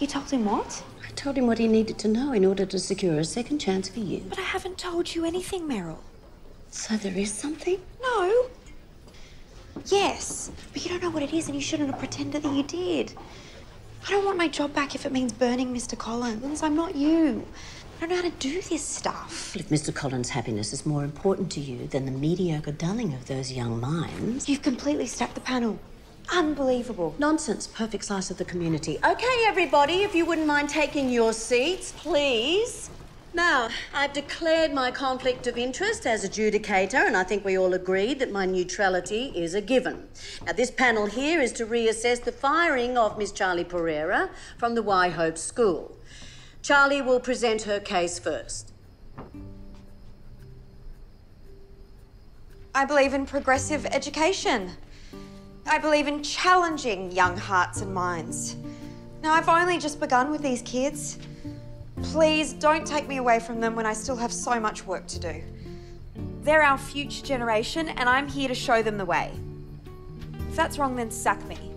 You told him what? I told him what he needed to know in order to secure a second chance for you. But I haven't told you anything, Meryl. So there is something? No. Yes, but you don't know what it is and you shouldn't have pretended that you did. I don't want my job back if it means burning Mr. Collins. I'm not you. I don't know how to do this stuff. If Mr. Collins' happiness is more important to you than the mediocre dulling of those young minds. You've completely stacked the panel. Unbelievable. Nonsense. Perfect slice of the community. Okay, everybody, if you wouldn't mind taking your seats, please. Now, I've declared my conflict of interest as adjudicator, and I think we all agreed that my neutrality is a given. Now, this panel here is to reassess the firing of Miss Charlie Pereira from the Whyhope School. Charlie will present her case first. I believe in progressive education. I believe in challenging young hearts and minds. Now, I've only just begun with these kids. Please don't take me away from them when I still have so much work to do. They're our future generation, and I'm here to show them the way. If that's wrong, then sack me.